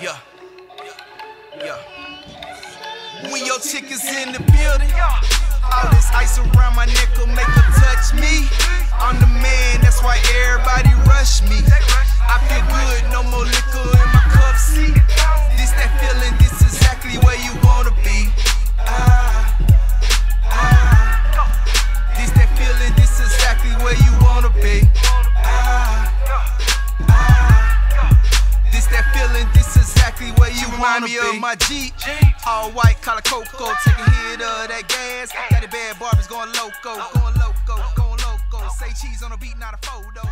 Yeah. Yeah. When your chick is in the building, all this ice around remind me of my Jeep. All white, collar cocoa, take a hit of that gas. Got the bad Barbies going loco, going loco, going loco. Say cheese on the beat, not a photo.